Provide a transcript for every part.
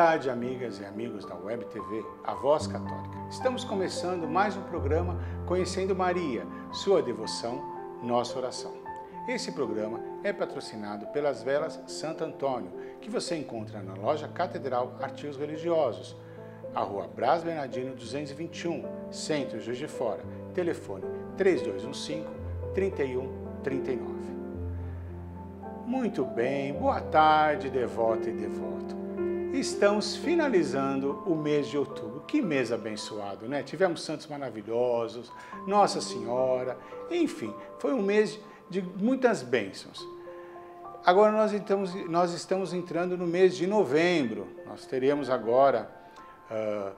Tarde, amigas e amigos da Web TV, a Voz Católica. Estamos começando mais um programa Conhecendo Maria, sua devoção, nossa oração. Esse programa é patrocinado pelas velas Santo Antônio, que você encontra na loja Catedral Artigos Religiosos, a rua Brás Bernardino 221, Centro Juiz de Fora. Telefone 3215 3139. Muito bem, boa tarde, devoto e devoto. Estamos finalizando o mês de outubro. Que mês abençoado, né? Tivemos santos maravilhosos, Nossa Senhora, enfim, foi um mês de muitas bênçãos. Agora nós estamos, nós estamos entrando no mês de novembro. Nós teremos agora uh,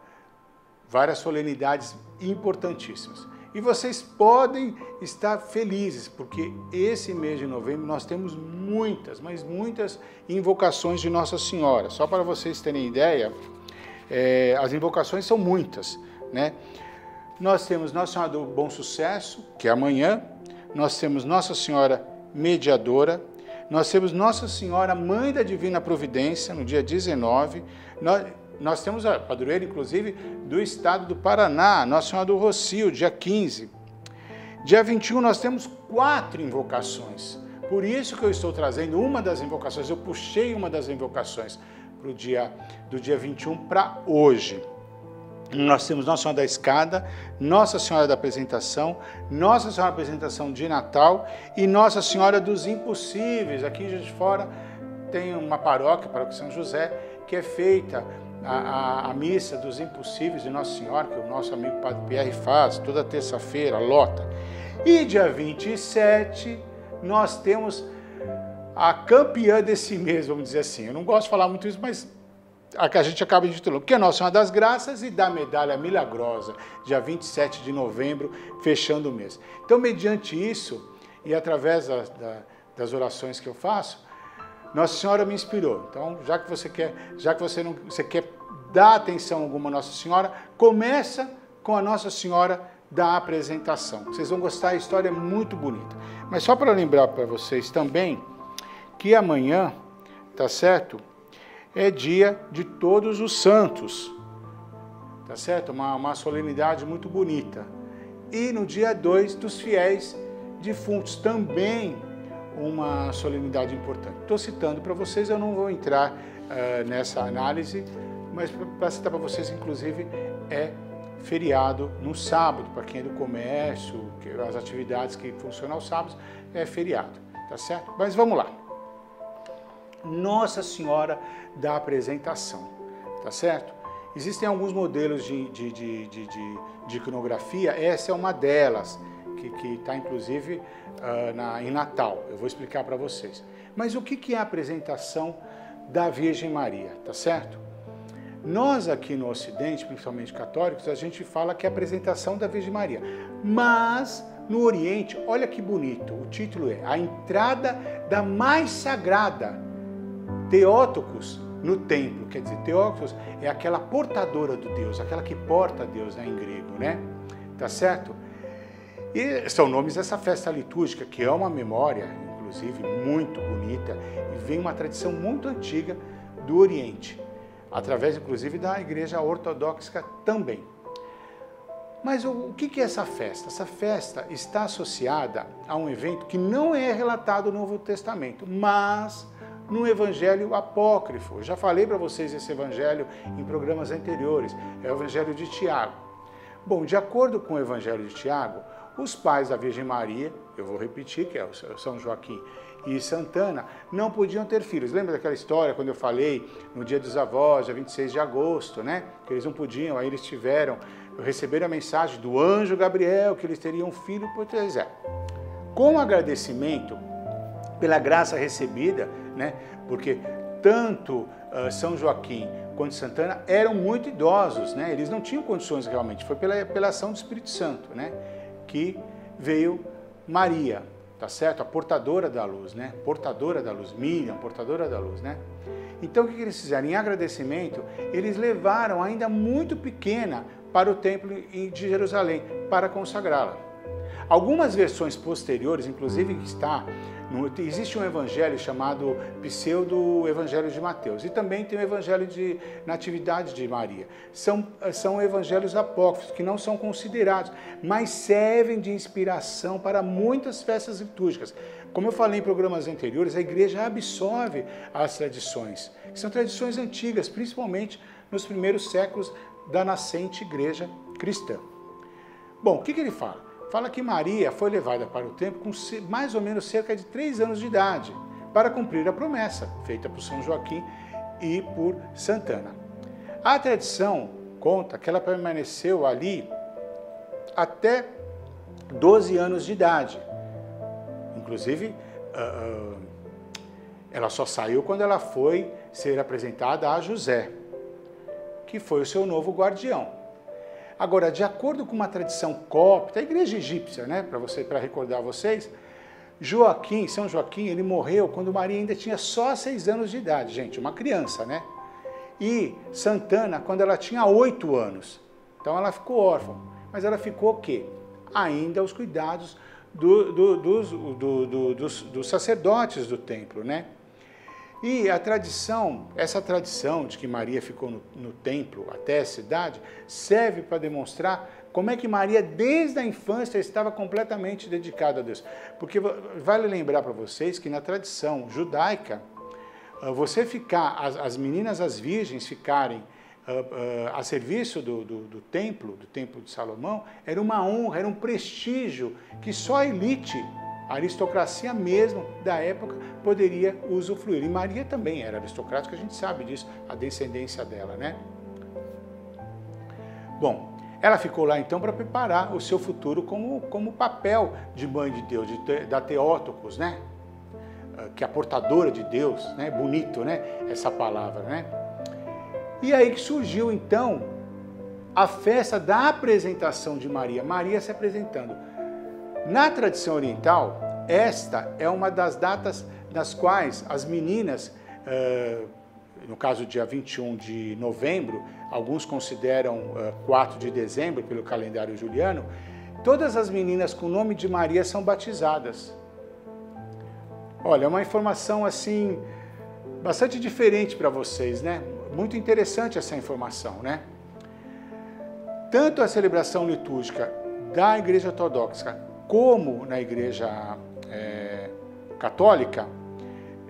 várias solenidades importantíssimas. E vocês podem estar felizes, porque esse mês de novembro nós temos muitas, mas muitas invocações de Nossa Senhora. Só para vocês terem ideia, é, as invocações são muitas, né? Nós temos Nossa Senhora do Bom Sucesso, que é amanhã, nós temos Nossa Senhora Mediadora, nós temos Nossa Senhora Mãe da Divina Providência, no dia 19, nós, nós temos a padroeira, inclusive, do estado do Paraná, Nossa Senhora do Rocio, dia 15. Dia 21 nós temos quatro invocações. Por isso que eu estou trazendo uma das invocações, eu puxei uma das invocações pro dia, do dia 21 para hoje. Nós temos Nossa Senhora da Escada, Nossa Senhora da Apresentação, Nossa Senhora da Apresentação de Natal e Nossa Senhora dos Impossíveis. Aqui de fora tem uma paróquia, Paróquia São José, que é feita a, a, a, missa dos impossíveis de Nossa Senhora, que o nosso amigo Padre Pierre faz toda terça-feira, lota. E dia 27, nós temos a campeã desse mês, vamos dizer assim. Eu não gosto de falar muito isso, mas a que a gente acaba de titular, que é Nossa Senhora das Graças e da Medalha Milagrosa, dia 27 de novembro, fechando o mês. Então, mediante isso, e através da, da, das orações que eu faço, nossa Senhora me inspirou. Então, já que você quer, já que você não, você quer dar atenção alguma à Nossa Senhora, começa com a Nossa Senhora da apresentação. Vocês vão gostar, a história é muito bonita. Mas só para lembrar para vocês também que amanhã, tá certo? É dia de todos os santos. Tá certo? Uma, uma solenidade muito bonita. E no dia 2 dos fiéis defuntos também uma solenidade importante. Estou citando para vocês, eu não vou entrar uh, nessa análise, mas para citar para vocês, inclusive, é feriado no sábado, para quem é do comércio, as atividades que funcionam aos sábados, é feriado, tá certo? Mas vamos lá. Nossa Senhora da Apresentação, tá certo? Existem alguns modelos de, de, de, de, de iconografia, essa é uma delas, que está inclusive uh, na, em Natal. Eu vou explicar para vocês. Mas o que, que é a apresentação da Virgem Maria, tá certo? Nós aqui no Ocidente, principalmente católicos, a gente fala que é a apresentação da Virgem Maria. Mas no Oriente, olha que bonito, o título é A Entrada da Mais Sagrada, Teótocos no Templo. Quer dizer, Teótocos é aquela portadora do Deus, aquela que porta Deus né, em grego, né? Tá certo? E são nomes dessa festa litúrgica, que é uma memória, inclusive, muito bonita, e vem uma tradição muito antiga do Oriente, através, inclusive, da Igreja Ortodoxa também. Mas o que é essa festa? Essa festa está associada a um evento que não é relatado no Novo Testamento, mas no Evangelho Apócrifo. Eu já falei para vocês esse Evangelho em programas anteriores, é o Evangelho de Tiago. Bom, de acordo com o Evangelho de Tiago, os pais da Virgem Maria, eu vou repetir, que é o São Joaquim e Santana, não podiam ter filhos. Lembra daquela história quando eu falei no dia dos avós, dia 26 de agosto, né? Que eles não podiam, aí eles tiveram, receberam a mensagem do anjo Gabriel que eles teriam um filho por é. Com agradecimento pela graça recebida, né? Porque tanto uh, São Joaquim quanto Santana eram muito idosos, né? Eles não tinham condições realmente, foi pela, pela ação do Espírito Santo, né? Que veio Maria, tá certo? A portadora da luz, né? Portadora da luz, Miriam, portadora da luz, né? Então o que eles fizeram? Em agradecimento, eles levaram ainda muito pequena para o templo de Jerusalém para consagrá-la. Algumas versões posteriores, inclusive está existe um evangelho chamado pseudo Evangelho de Mateus e também tem o Evangelho de Natividade de Maria. São, são evangelhos apócrifos que não são considerados, mas servem de inspiração para muitas festas litúrgicas. Como eu falei em programas anteriores, a igreja absorve as tradições, que são tradições antigas, principalmente nos primeiros séculos da nascente igreja cristã. Bom, o que, que ele fala? Fala que Maria foi levada para o templo com mais ou menos cerca de três anos de idade, para cumprir a promessa feita por São Joaquim e por Santana. A tradição conta que ela permaneceu ali até 12 anos de idade. Inclusive, uh, ela só saiu quando ela foi ser apresentada a José, que foi o seu novo guardião. Agora, de acordo com uma tradição cópita, a igreja egípcia, né, para você, para recordar vocês, Joaquim, São Joaquim, ele morreu quando Maria ainda tinha só seis anos de idade, gente, uma criança, né? E Santana, quando ela tinha oito anos. Então ela ficou órfã. Mas ela ficou o quê? Ainda aos cuidados do, do, dos, do, dos sacerdotes do templo, né? E a tradição, essa tradição de que Maria ficou no, no templo até essa idade, serve para demonstrar como é que Maria, desde a infância, estava completamente dedicada a Deus. Porque vale lembrar para vocês que na tradição judaica, ah, você ficar, as, as meninas, as virgens ficarem uh, uh, a serviço do, do, do, templo, do templo de Salomão, era uma honra, era um prestígio que só a elite a aristocracia mesmo da época poderia usufruir. E Maria também era aristocrática, a gente sabe disso, a descendência dela, né? Bom, ela ficou lá então para preparar o seu futuro como, como papel de mãe de Deus, de, da Teótocos, né? Ah, que é a portadora de Deus, né? Bonito, né? Essa palavra, né? E aí que surgiu então a festa da apresentação de Maria, Maria se apresentando na tradição oriental, esta é uma das datas nas quais as meninas, eh, no caso dia 21 de novembro, alguns consideram 4 eh, de dezembro pelo calendário juliano, todas as meninas com o nome de Maria são batizadas. Olha, é uma informação assim bastante diferente para vocês, né? Muito interessante essa informação, né? Tanto a celebração litúrgica da Igreja Ortodoxa como na igreja é, católica,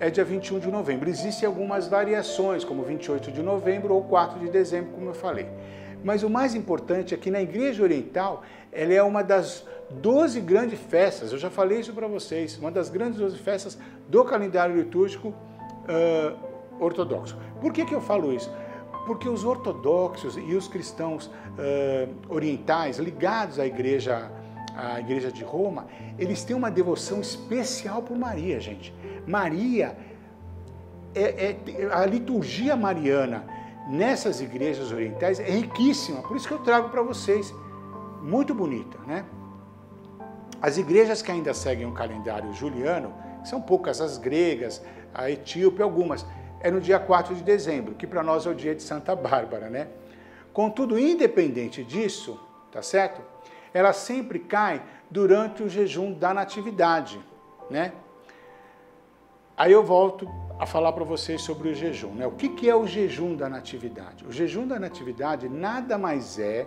é dia 21 de novembro. Existem algumas variações, como 28 de novembro ou 4 de dezembro, como eu falei. Mas o mais importante é que na igreja oriental, ela é uma das 12 grandes festas, eu já falei isso para vocês, uma das grandes 12 festas do calendário litúrgico uh, ortodoxo. Por que, que eu falo isso? Porque os ortodoxos e os cristãos uh, orientais ligados à igreja a igreja de Roma, eles têm uma devoção especial por Maria, gente. Maria, é, é, a liturgia mariana nessas igrejas orientais é riquíssima, por isso que eu trago para vocês. Muito bonita, né? As igrejas que ainda seguem o calendário juliano, são poucas, as gregas, a etíope, algumas, é no dia 4 de dezembro, que para nós é o dia de Santa Bárbara, né? Contudo, independente disso, tá certo? Ela sempre cai durante o jejum da natividade, né? Aí eu volto a falar para vocês sobre o jejum, né? O que, que é o jejum da natividade? O jejum da natividade nada mais é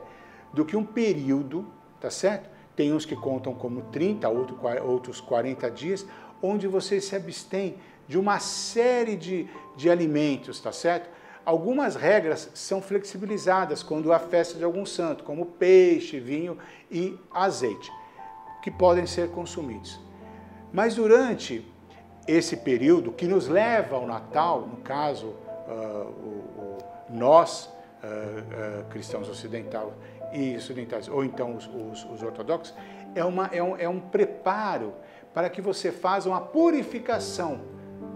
do que um período, tá certo? Tem uns que contam como 30, outros 40 dias, onde você se abstém de uma série de, de alimentos, tá certo? Algumas regras são flexibilizadas quando há festa de algum santo, como peixe, vinho e azeite, que podem ser consumidos. Mas durante esse período que nos leva ao Natal, no caso, uh, o, o, nós, uh, uh, cristãos ocidentais e ocidentais, ou então os, os, os ortodoxos, é, uma, é, um, é um preparo para que você faça uma purificação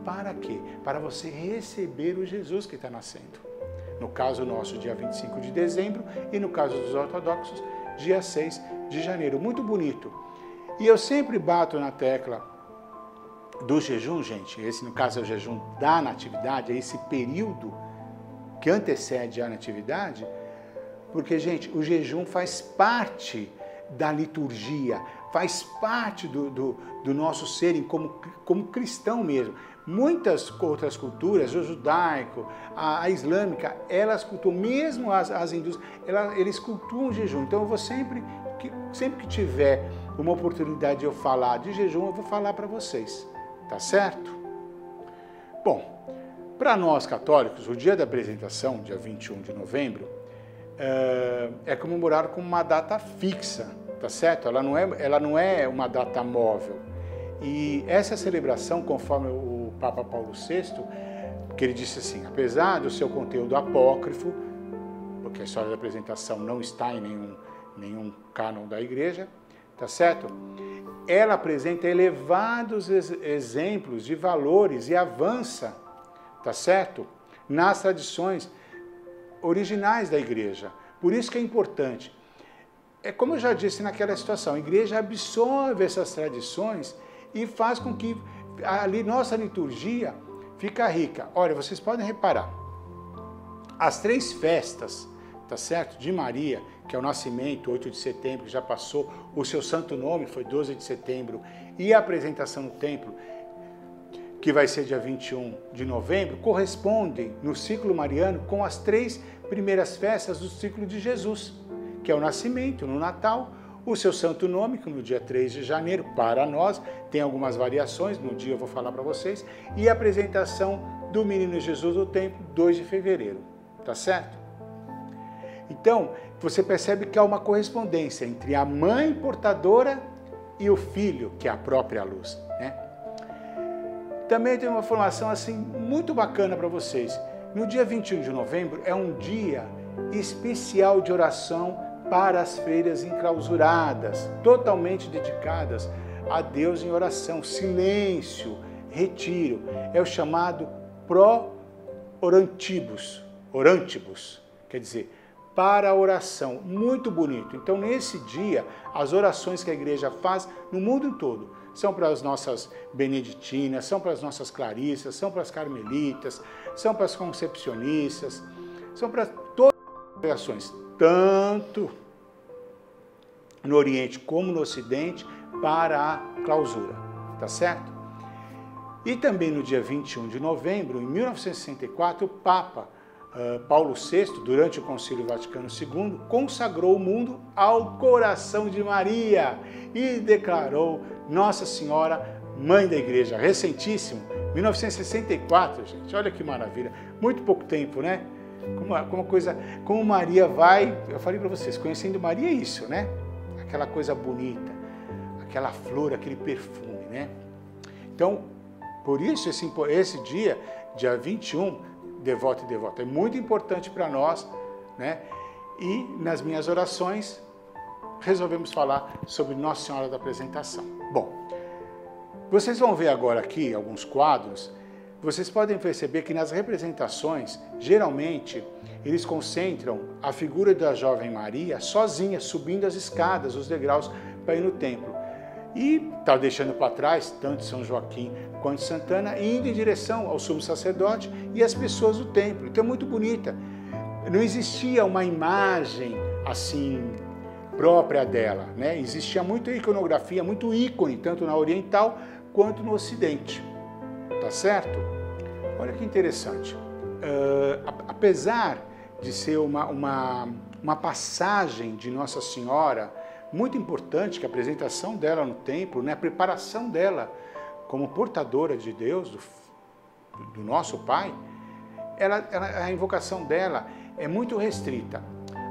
para quê? Para você receber o Jesus que está nascendo. No caso nosso, dia 25 de dezembro, e no caso dos ortodoxos, dia 6 de janeiro. Muito bonito. E eu sempre bato na tecla do jejum, gente. Esse, no caso, é o jejum da natividade, é esse período que antecede a natividade, porque, gente, o jejum faz parte da liturgia, faz parte do, do, do nosso ser como, como cristão mesmo. Muitas outras culturas, o judaico, a, a islâmica, elas cultuam, mesmo as, as hindus, elas, eles cultuam o jejum. Então eu vou sempre que, sempre que tiver uma oportunidade de eu falar de jejum, eu vou falar para vocês. Tá certo? Bom, para nós católicos, o dia da apresentação, dia 21 de novembro, é, é comemorado como uma data fixa, tá certo? Ela não é, ela não é uma data móvel. E essa celebração, conforme o Papa Paulo VI, que ele disse assim, apesar do seu conteúdo apócrifo, porque a história da apresentação não está em nenhum, nenhum cânon da igreja, tá certo? Ela apresenta elevados ex exemplos de valores e avança, tá certo? Nas tradições originais da igreja. Por isso que é importante. É como eu já disse naquela situação, a igreja absorve essas tradições e faz com que ali nossa liturgia fica rica. Olha, vocês podem reparar, as três festas, tá certo, de Maria, que é o nascimento, 8 de setembro, que já passou, o seu santo nome foi 12 de setembro, e a apresentação no templo, que vai ser dia 21 de novembro, correspondem no ciclo mariano com as três primeiras festas do ciclo de Jesus, que é o nascimento, no Natal, o seu santo nome, que no dia 3 de janeiro, para nós, tem algumas variações, no dia eu vou falar para vocês, e a apresentação do menino Jesus no templo, 2 de fevereiro. Tá certo? Então, você percebe que há uma correspondência entre a mãe portadora e o filho, que é a própria luz. Né? Também tem uma informação assim muito bacana para vocês. No dia 21 de novembro é um dia especial de oração para as feiras enclausuradas, totalmente dedicadas a Deus em oração, silêncio, retiro. É o chamado pro-orantibus, orantibus, quer dizer, para a oração. Muito bonito. Então, nesse dia, as orações que a igreja faz no mundo todo são para as nossas beneditinas, são para as nossas clarissas, são para as carmelitas, são para as concepcionistas, são para orações tanto no Oriente como no Ocidente, para a clausura, tá certo? E também no dia 21 de novembro, em 1964, o Papa uh, Paulo VI, durante o Concílio Vaticano II, consagrou o mundo ao coração de Maria e declarou Nossa Senhora Mãe da Igreja. Recentíssimo, 1964, gente, olha que maravilha, muito pouco tempo, né? Como, como coisa, como Maria vai, eu falei para vocês, conhecendo Maria é isso, né? Aquela coisa bonita, aquela flor, aquele perfume, né? Então, por isso esse, esse dia, dia 21, devoto e devota, é muito importante para nós, né? E nas minhas orações resolvemos falar sobre Nossa Senhora da Apresentação. Bom, vocês vão ver agora aqui alguns quadros vocês podem perceber que nas representações, geralmente, eles concentram a figura da jovem Maria sozinha, subindo as escadas, os degraus, para ir no templo. E está deixando para trás tanto São Joaquim quanto Santana, indo em direção ao sumo sacerdote e às pessoas do templo. Então é muito bonita. Não existia uma imagem assim própria dela, né? Existia muita iconografia, muito ícone, tanto na oriental quanto no ocidente. Tá certo? Olha que interessante. Uh, apesar de ser uma, uma, uma passagem de Nossa Senhora muito importante, que a apresentação dela no templo, né, a preparação dela como portadora de Deus, do, do nosso Pai, ela, ela, a invocação dela é muito restrita.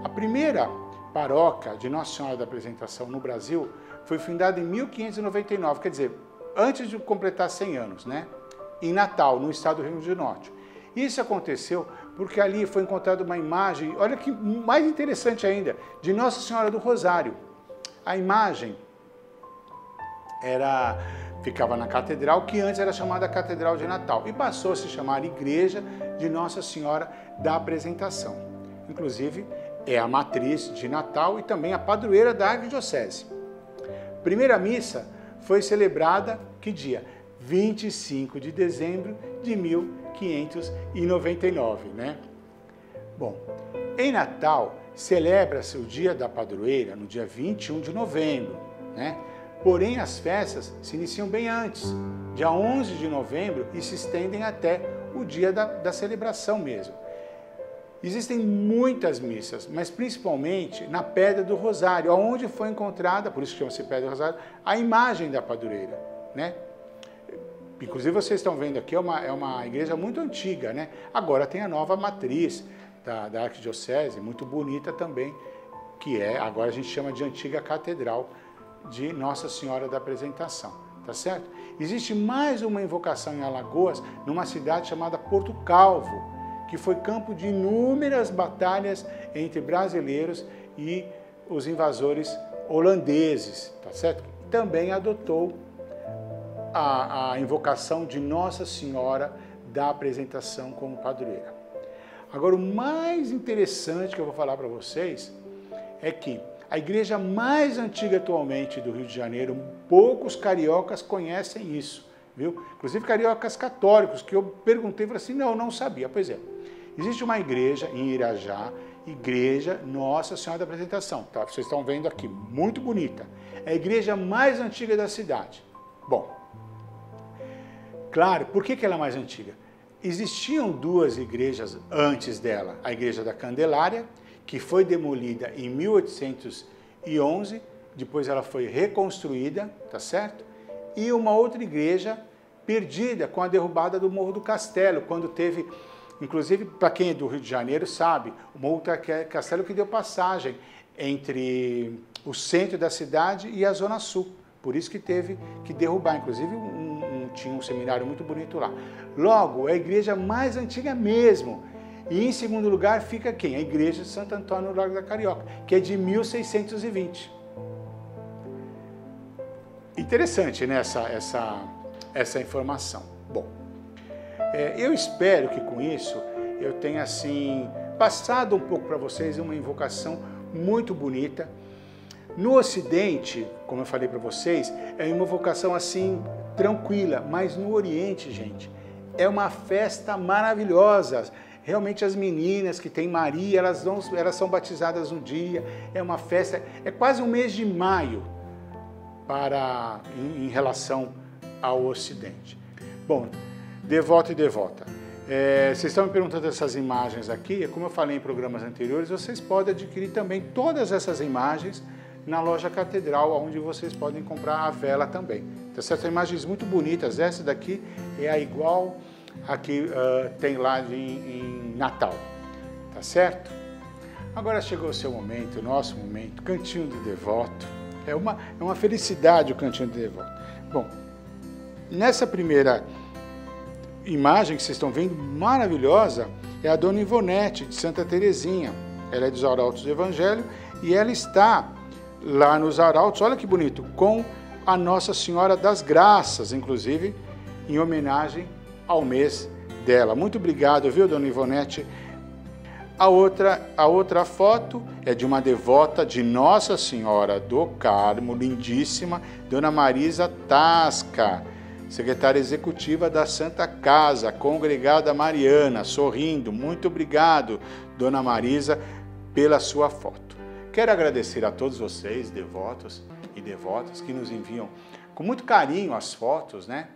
A primeira paróquia de Nossa Senhora da Apresentação no Brasil foi fundada em 1599, quer dizer, antes de completar 100 anos, né? Em Natal, no estado do Rio Grande do Norte. Isso aconteceu porque ali foi encontrada uma imagem, olha que mais interessante ainda, de Nossa Senhora do Rosário. A imagem era ficava na catedral, que antes era chamada Catedral de Natal, e passou a se chamar Igreja de Nossa Senhora da Apresentação. Inclusive, é a matriz de Natal e também a padroeira da Arquidiocese. Primeira missa foi celebrada que dia? 25 de dezembro de 1599, né? Bom, em Natal celebra-se o dia da padroeira no dia 21 de novembro, né? Porém, as festas se iniciam bem antes, dia 11 de novembro, e se estendem até o dia da, da celebração mesmo. Existem muitas missas, mas principalmente na Pedra do Rosário, onde foi encontrada, por isso chama-se Pedra do Rosário, a imagem da padroeira, né? Inclusive vocês estão vendo aqui, é uma, é uma igreja muito antiga, né? Agora tem a nova matriz da, da Arquidiocese, muito bonita também, que é, agora a gente chama de Antiga Catedral de Nossa Senhora da Apresentação, tá certo? Existe mais uma invocação em Alagoas, numa cidade chamada Porto Calvo, que foi campo de inúmeras batalhas entre brasileiros e os invasores holandeses, tá certo? Também adotou a, a invocação de Nossa Senhora da Apresentação como padroeira. Agora, o mais interessante que eu vou falar para vocês é que a igreja mais antiga atualmente do Rio de Janeiro, poucos cariocas conhecem isso, viu? Inclusive cariocas católicos, que eu perguntei falei assim, não, não sabia. Pois é, existe uma igreja em Irajá, Igreja Nossa Senhora da Apresentação, tá? Vocês estão vendo aqui, muito bonita. É a igreja mais antiga da cidade. Bom, claro, por que, que ela é mais antiga? Existiam duas igrejas antes dela, a igreja da Candelária que foi demolida em 1811, depois ela foi reconstruída, tá certo? E uma outra igreja perdida com a derrubada do Morro do Castelo, quando teve, inclusive para quem é do Rio de Janeiro sabe, o Morro do Castelo que deu passagem entre o centro da cidade e a zona sul. Por isso que teve que derrubar, inclusive um, tinha um seminário muito bonito lá. Logo, é a igreja mais antiga mesmo, e em segundo lugar fica quem? A igreja de Santo Antônio no Largo da Carioca, que é de 1620. Interessante né, essa, essa, essa informação. Bom, é, eu espero que com isso eu tenha assim passado um pouco para vocês uma invocação muito bonita. No Ocidente, como eu falei para vocês, é uma invocação assim tranquila, mas no Oriente, gente, é uma festa maravilhosa Realmente as meninas que têm Maria, elas, vão, elas são batizadas um dia, é uma festa, é quase um mês de maio para em, em relação ao Ocidente. Bom, devoto e devota. É, vocês estão me perguntando essas imagens aqui, como eu falei em programas anteriores, vocês podem adquirir também todas essas imagens na loja Catedral, onde vocês podem comprar a vela também. Então, são imagens muito bonitas. Essa daqui é a igual aqui uh, tem lá em, em Natal, tá certo? Agora chegou o seu momento, o nosso momento, Cantinho do Devoto. É uma, é uma felicidade o Cantinho do Devoto. Bom, nessa primeira imagem que vocês estão vendo, maravilhosa, é a Dona Ivonete, de Santa Terezinha. Ela é dos Arautos do Evangelho e ela está lá nos Arautos, olha que bonito, com a Nossa Senhora das Graças, inclusive em homenagem ao mês dela. Muito obrigado, viu, dona Ivonete? A outra, a outra foto é de uma devota de Nossa Senhora do Carmo, lindíssima, Dona Marisa Tasca, secretária executiva da Santa Casa, congregada Mariana, sorrindo. Muito obrigado, Dona Marisa, pela sua foto. Quero agradecer a todos vocês, devotos e devotas, que nos enviam com muito carinho as fotos, né?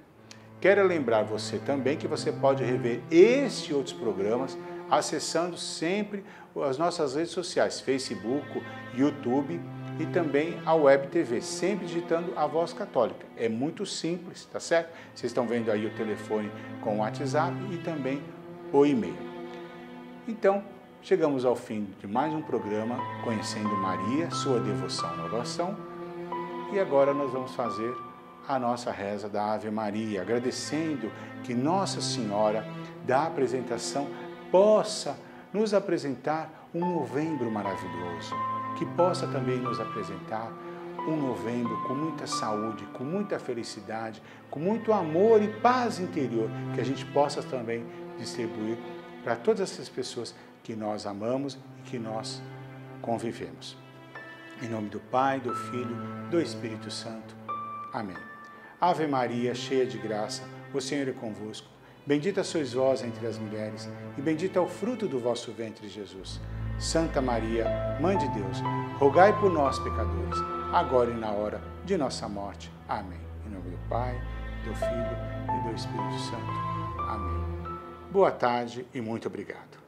Quero lembrar você também que você pode rever este e outros programas acessando sempre as nossas redes sociais, Facebook, YouTube e também a Web TV, sempre digitando a voz católica. É muito simples, tá certo? Vocês estão vendo aí o telefone com o WhatsApp e também o e-mail. Então, chegamos ao fim de mais um programa Conhecendo Maria, sua devoção na oração. E agora nós vamos fazer a nossa reza da Ave Maria, agradecendo que Nossa Senhora da apresentação possa nos apresentar um novembro maravilhoso, que possa também nos apresentar um novembro com muita saúde, com muita felicidade, com muito amor e paz interior, que a gente possa também distribuir para todas essas pessoas que nós amamos e que nós convivemos. Em nome do Pai, do Filho, do Espírito Santo. Amém. Ave Maria, cheia de graça, o Senhor é convosco. Bendita sois vós entre as mulheres, e bendito é o fruto do vosso ventre, Jesus. Santa Maria, Mãe de Deus, rogai por nós, pecadores, agora e na hora de nossa morte. Amém. Em nome do Pai, do Filho e do Espírito Santo. Amém. Boa tarde e muito obrigado.